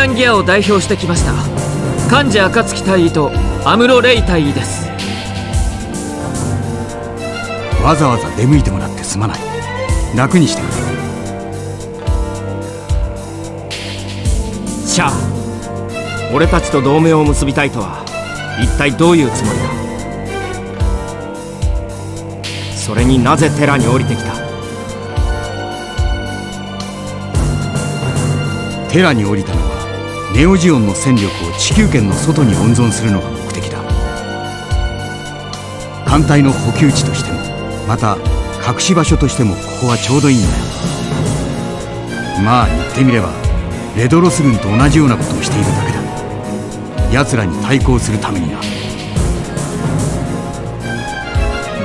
アンギアを代表してきました。幹事暁大尉とアムロ・レイ大尉です。わざわざ出向いてもらってすまない。楽にしてくれ。シャア俺たちと同盟を結びたいとは一体どういうつもりだ？それになぜテラに降りてきた？テラに降りたの？はネオジオンの戦力を地球圏の外に温存するのが目的だ。艦隊の補給地としてもまた隠し場所としてもここはちょうどいいんだよ。まあ言ってみればレドロス軍と同じようなことをしているだけだ。奴らに対抗するためにな。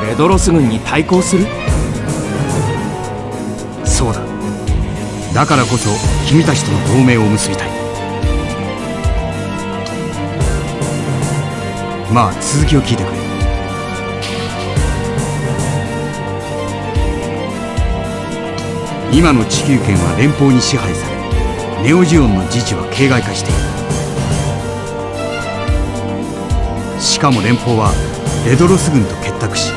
レドロス軍に対抗する？そうだ。だからこそ君たちとの同盟を結びたいまあ続きを聞いてくれ。今の地球圏は連邦に支配されネオジオンの自治は形骸化している。しかも連邦はレドロス軍と結託し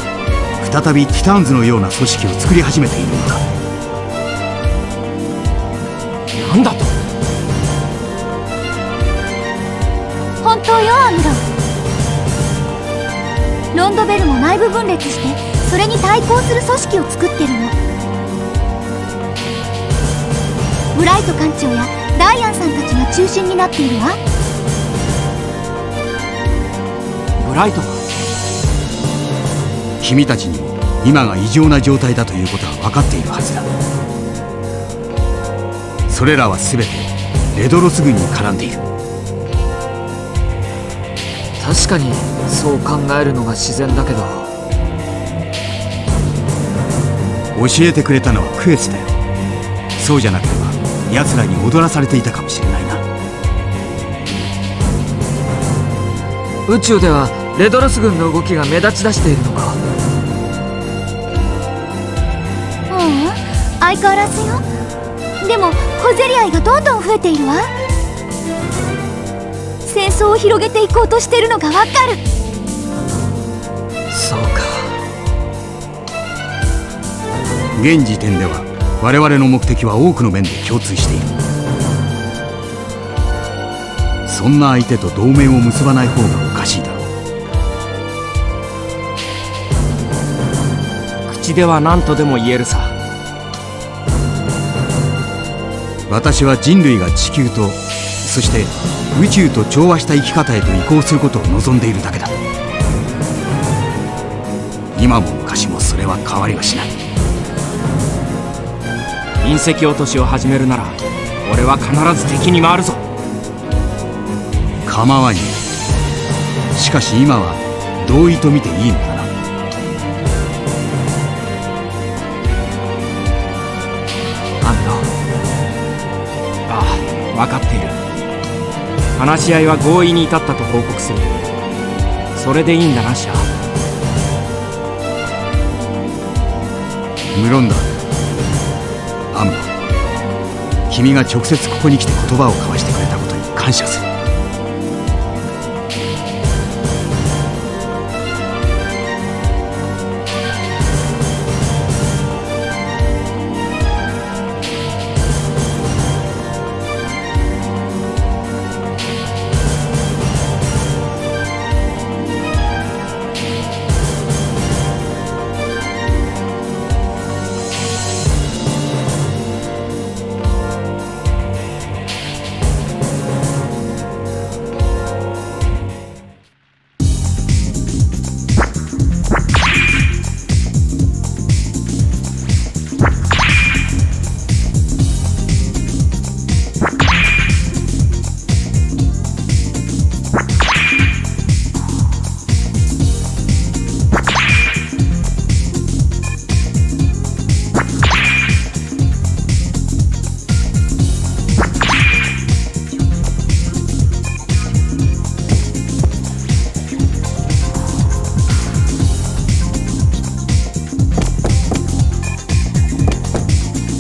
再びティターンズのような組織を作り始めているのだ。ロンドベルも内部分裂してそれに対抗する組織を作ってるの。ブライト艦長やダイアンさんたちが中心になっているわ。ブライトが君たちにも今が異常な状態だということは分かっているはずだ。それらは全てレドロス軍に絡んでいる。確かにそう考えるのが自然だけど。教えてくれたのはクエスだよ。そうじゃなければ奴らに踊らされていたかもしれないな。宇宙ではレドロス軍の動きが目立ち出しているのか。ううん相変わらずよ。でも小競り合いがどんどん増えているわ戦争を広げていこうとしてるのがわかる。そうか。現時点では我々の目的は多くの面で共通している。そんな相手と同盟を結ばない方がおかしいだろう。口では何とでも言えるさ。私は人類が地球とそして宇宙と調和した生き方へと移行することを望んでいるだけだ。今も昔もそれは変わりはしない。隕石落としを始めるなら俺は必ず敵に回るぞ。構わんよしかし今は同意と見ていいのだな。アムロああ分かっている話し合いは合意に至ったと報告する。それでいいんだなシャア無論だ。アムロ君が直接ここに来て言葉を交わしてくれたことに感謝する。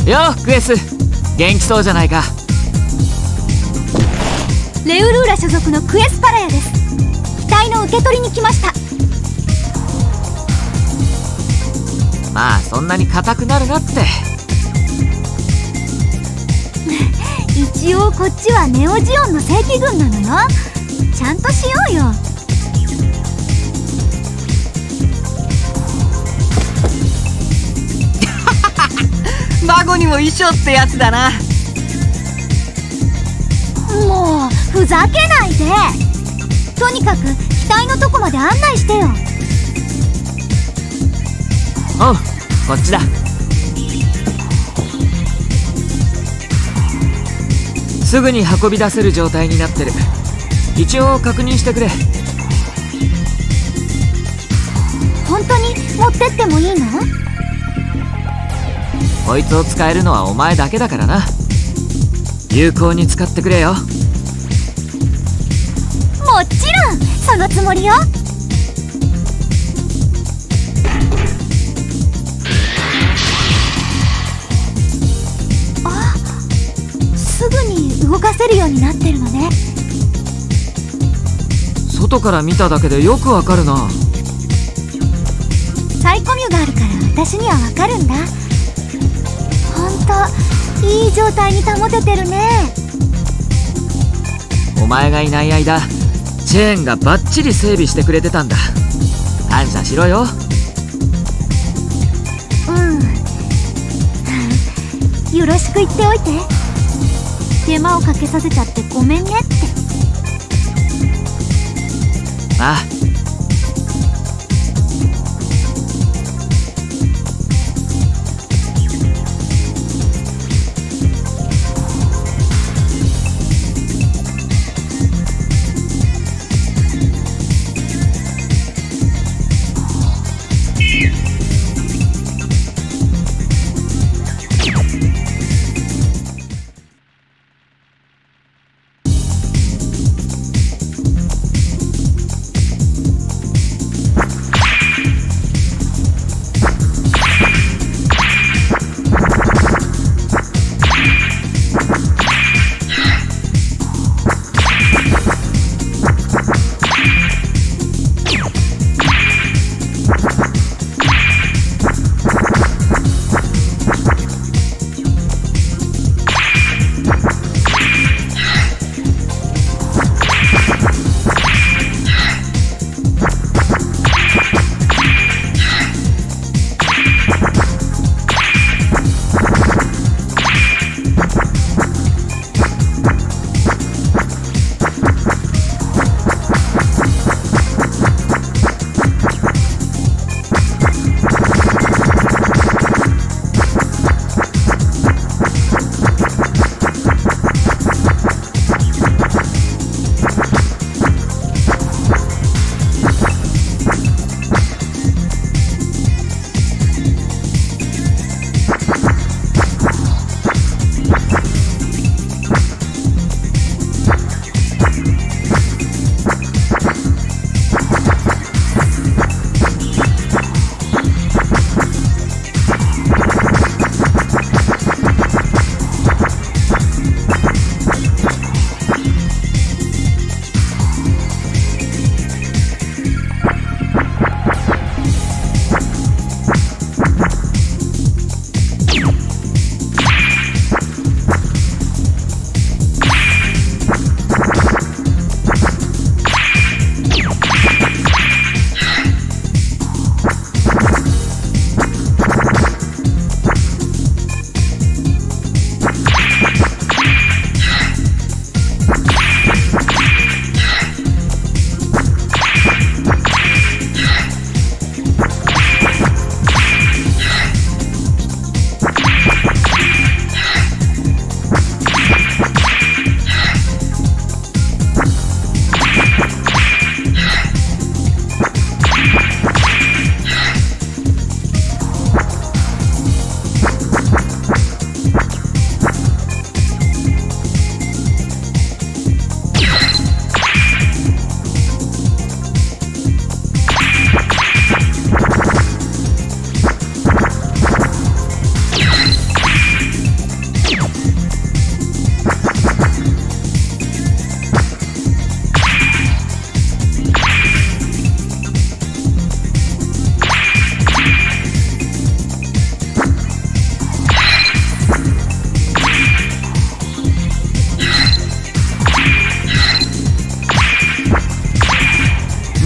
よクエス。元気そうじゃないか。レウルーラ所属のクエスパラヤです。機体の受け取りに来ました。まあそんなに硬くなるなって。一応こっちはネオジオンの正規軍なのよ。ちゃんとしようよ孫にも衣装ってやつだな。もうふざけないで。とにかく機体のとこまで案内してよ。おうこっちだ。すぐに運び出せる状態になってる。一応確認してくれ。本当に持ってってもいいの？こいつを使えるのはお前だけだからな。有効に使ってくれよ。もちろんそのつもりよ。あすぐに動かせるようになってるのね。外から見ただけでよくわかるな。サイコミュがあるから私にはわかるんだほんといい状態に保ててるね。お前がいない間チェーンがバッチリ整備してくれてたんだ。感謝しろよ。うん。よろしく言っておいて。手間をかけさせちゃってごめんねって。あ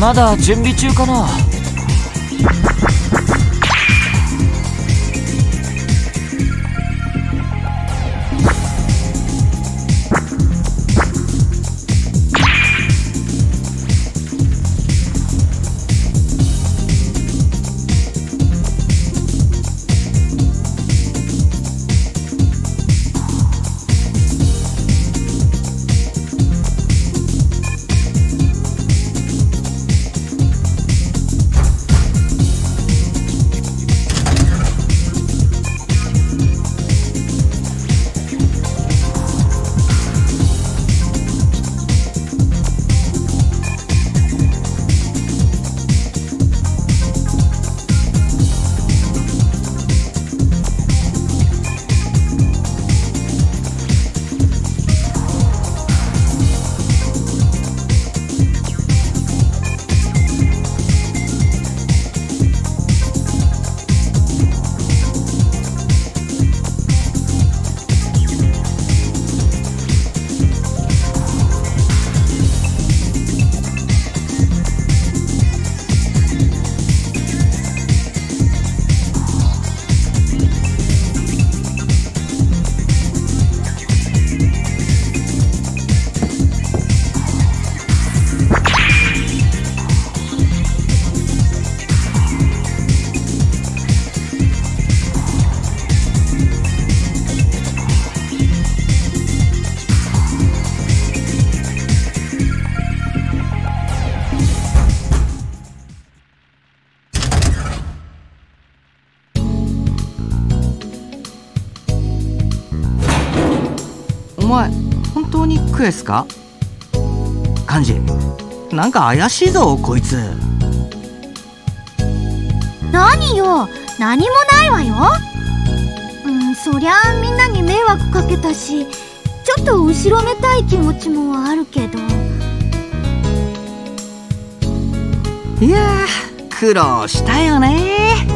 まだ準備中かな？お前本当にクエスか？カンジ。なんか怪しいぞこいつ。何よ？何もないわよ。うんそりゃあみんなに迷惑かけたしちょっと後ろめたい気持ちもあるけど。いやー苦労したよね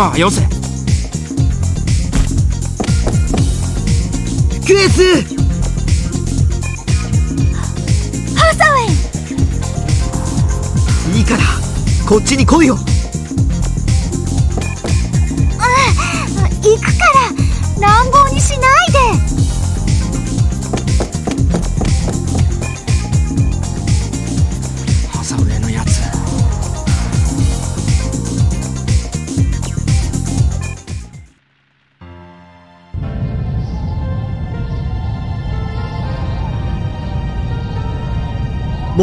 今はよせ。クエス。ハサウェイ。いいからこっちに来いよ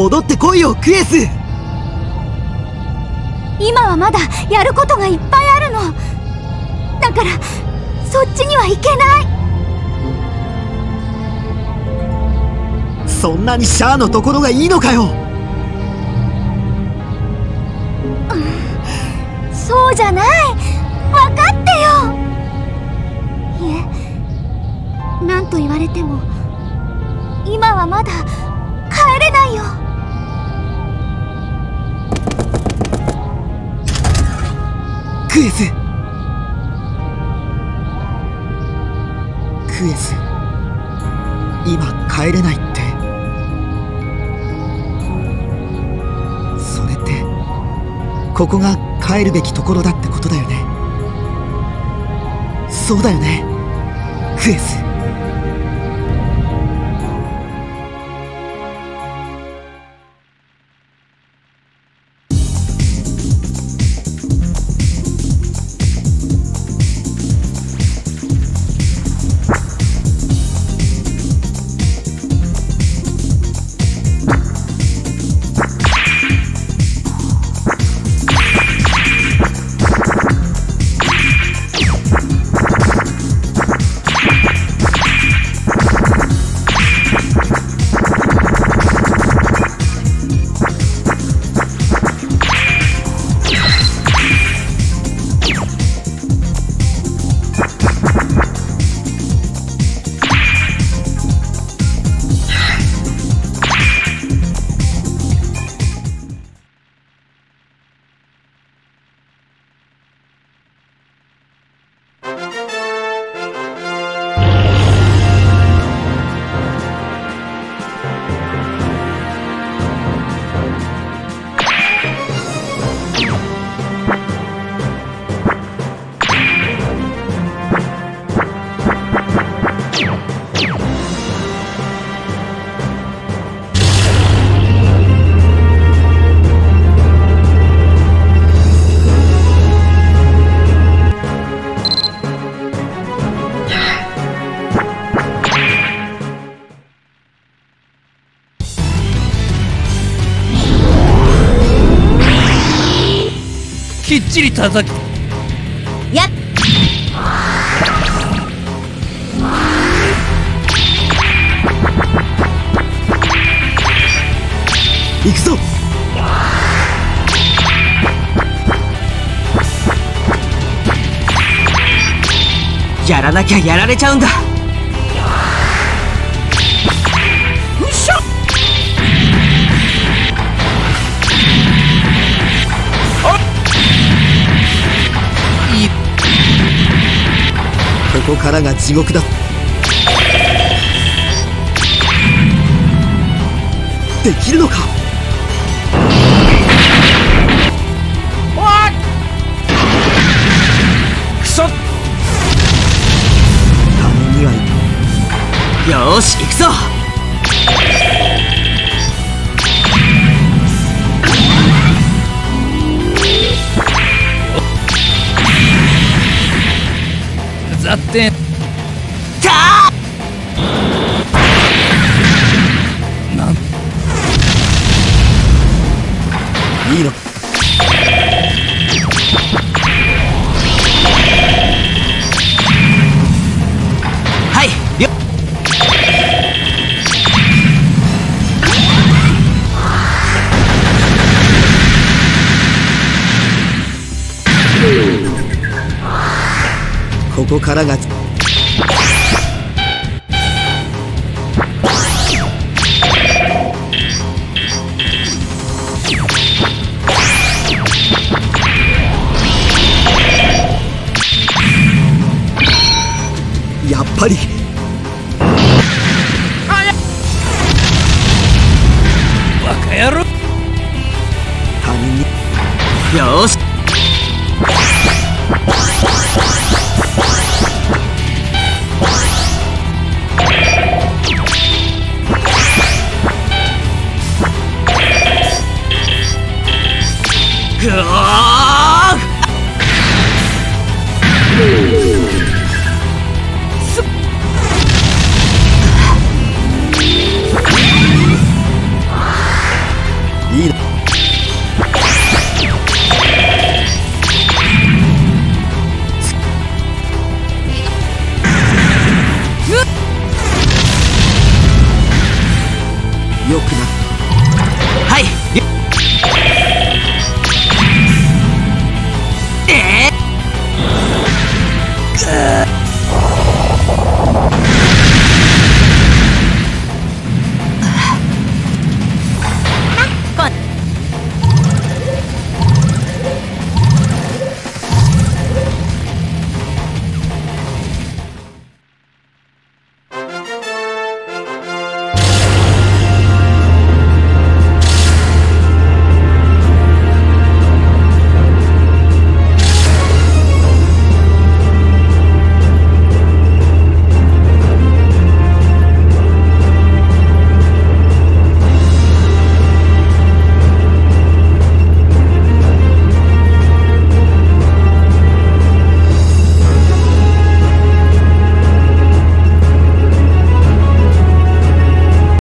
戻ってこいよクエス。今はまだやることがいっぱいあるの。だからそっちには行けない。そんなにシャアのところがいいのかよ。そうじゃない。分かってよ。いえ何と言われても今はまだ帰れないよクエス。クエス。今帰れないって。それってここが帰るべきところだってことだよね。そうだよね。クエス。ちり叩き。やっ。行くぞ。やらなきゃやられちゃうんだここからが地獄だ。できるのか？クソ。他人にはいよーし行くぞざっこからが